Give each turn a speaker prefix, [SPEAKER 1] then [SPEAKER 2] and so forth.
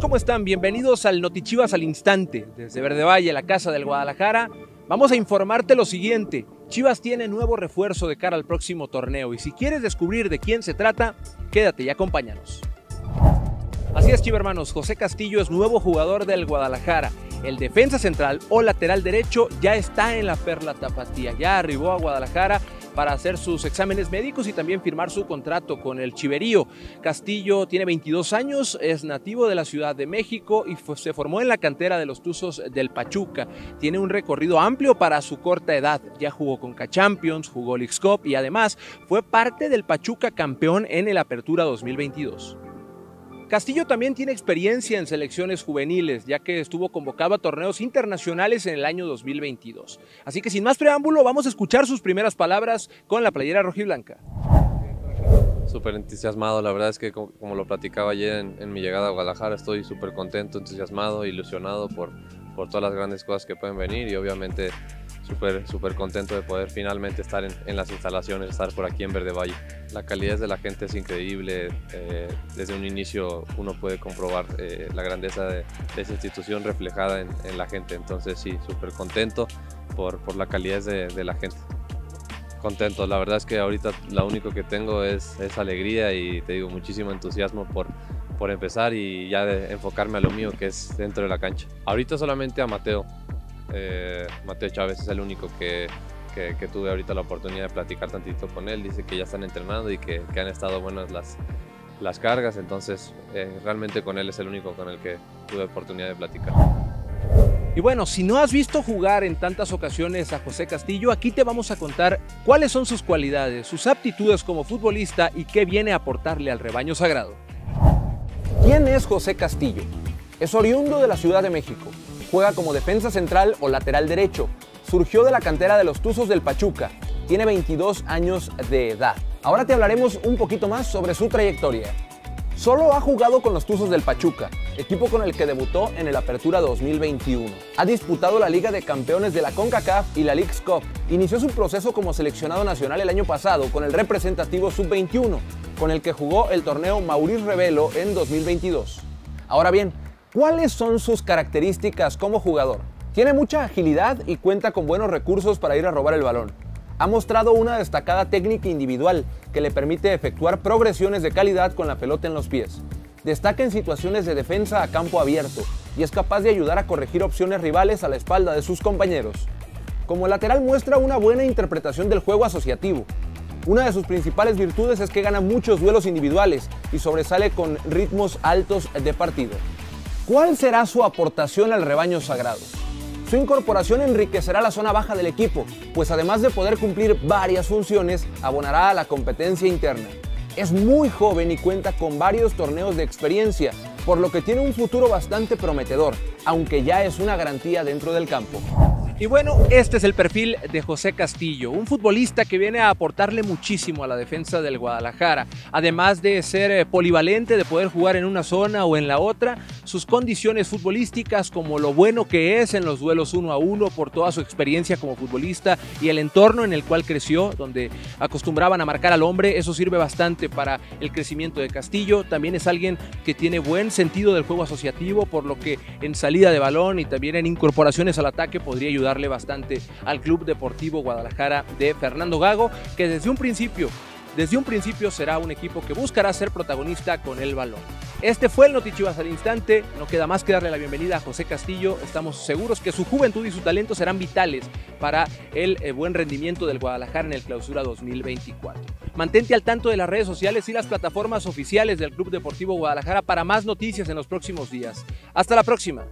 [SPEAKER 1] ¿cómo están? Bienvenidos al Notichivas al Instante. Desde Verde Valle, la casa del Guadalajara, vamos a informarte lo siguiente. Chivas tiene nuevo refuerzo de cara al próximo torneo y si quieres descubrir de quién se trata, quédate y acompáñanos. Así es, Chiva hermanos, José Castillo es nuevo jugador del Guadalajara. El defensa central o lateral derecho ya está en la Perla Tapatía, ya arribó a Guadalajara para hacer sus exámenes médicos y también firmar su contrato con el Chiverío. Castillo tiene 22 años, es nativo de la Ciudad de México y se formó en la cantera de los Tuzos del Pachuca. Tiene un recorrido amplio para su corta edad. Ya jugó con K-Champions, jugó League Cup y además fue parte del Pachuca campeón en el Apertura 2022. Castillo también tiene experiencia en selecciones juveniles, ya que estuvo convocado a torneos internacionales en el año 2022. Así que sin más preámbulo, vamos a escuchar sus primeras palabras con la playera rojiblanca.
[SPEAKER 2] Súper entusiasmado, la verdad es que como, lo platicaba ayer en, mi llegada a Guadalajara, estoy súper contento, entusiasmado, ilusionado por, por todas las grandes cosas que pueden venir y obviamente súper súper contento de poder finalmente estar en, las instalaciones, estar por aquí en Verde Valle. La calidad de la gente es increíble, eh, desde un inicio uno puede comprobar eh, la grandeza de, esa institución reflejada en, la gente, entonces sí, súper contento por, por, la calidad de, de, la gente. Contento, la verdad es que ahorita lo único que tengo es, es alegría y te digo muchísimo entusiasmo por, por empezar y ya de enfocarme a lo mío que es dentro de la cancha. Ahorita solamente a Mateo, eh, Mateo Chávez es el único que, que, tuve ahorita la oportunidad de platicar tantito con él. Dice que ya están entrenando y que, que han estado buenas las, las cargas, entonces eh, realmente con él es el único con el que tuve oportunidad de platicar.
[SPEAKER 1] Y bueno, si no has visto jugar en tantas ocasiones a José Castillo, aquí te vamos a contar cuáles son sus cualidades, sus aptitudes como futbolista y qué viene a aportarle al rebaño sagrado. ¿Quién es José Castillo? Es oriundo de la Ciudad de México Juega como defensa central o lateral derecho. Surgió de la cantera de los Tuzos del Pachuca. Tiene 22 años de edad. Ahora te hablaremos un poquito más sobre su trayectoria. Solo ha jugado con los Tuzos del Pachuca, equipo con el que debutó en el Apertura 2021. Ha disputado la Liga de Campeones de la CONCACAF y la League's Cup. Inició su proceso como seleccionado nacional el año pasado con el representativo Sub-21, con el que jugó el torneo Maurice Revelo en 2022. Ahora bien, ¿Cuáles son sus características como jugador? Tiene mucha agilidad y cuenta con buenos recursos para ir a robar el balón. Ha mostrado una destacada técnica individual que le permite efectuar progresiones de calidad con la pelota en los pies. Destaca en situaciones de defensa a campo abierto y es capaz de ayudar a corregir opciones rivales a la espalda de sus compañeros. Como lateral muestra una buena interpretación del juego asociativo. Una de sus principales virtudes es que gana muchos duelos individuales y sobresale con ritmos altos de partido. ¿Cuál será su aportación al rebaño sagrado? Su incorporación enriquecerá la zona baja del equipo, pues además de poder cumplir varias funciones, abonará a la competencia interna. Es muy joven y cuenta con varios torneos de experiencia, por lo que tiene un futuro bastante prometedor, aunque ya es una garantía dentro del campo. Y bueno, este es el perfil de José Castillo, un futbolista que viene a aportarle muchísimo a la defensa del Guadalajara. Además de ser eh, polivalente, de poder jugar en una zona o en la otra, sus condiciones futbolísticas, como lo bueno que es en los duelos uno a uno por toda su experiencia como futbolista y el entorno en el cual creció, donde acostumbraban a marcar al hombre, eso sirve bastante para el crecimiento de Castillo. También es alguien que tiene buen sentido del juego asociativo, por lo que en salida de balón y también en incorporaciones al ataque podría ayudar darle bastante al Club Deportivo Guadalajara de Fernando Gago, que desde un principio desde un principio será un equipo que buscará ser protagonista con el balón. Este fue el Notichivas al instante. No queda más que darle la bienvenida a José Castillo. Estamos seguros que su juventud y su talento serán vitales para el eh, buen rendimiento del Guadalajara en el Clausura 2024. Mantente al tanto de las redes sociales y las plataformas oficiales del Club Deportivo Guadalajara para más noticias en los próximos días. Hasta la próxima.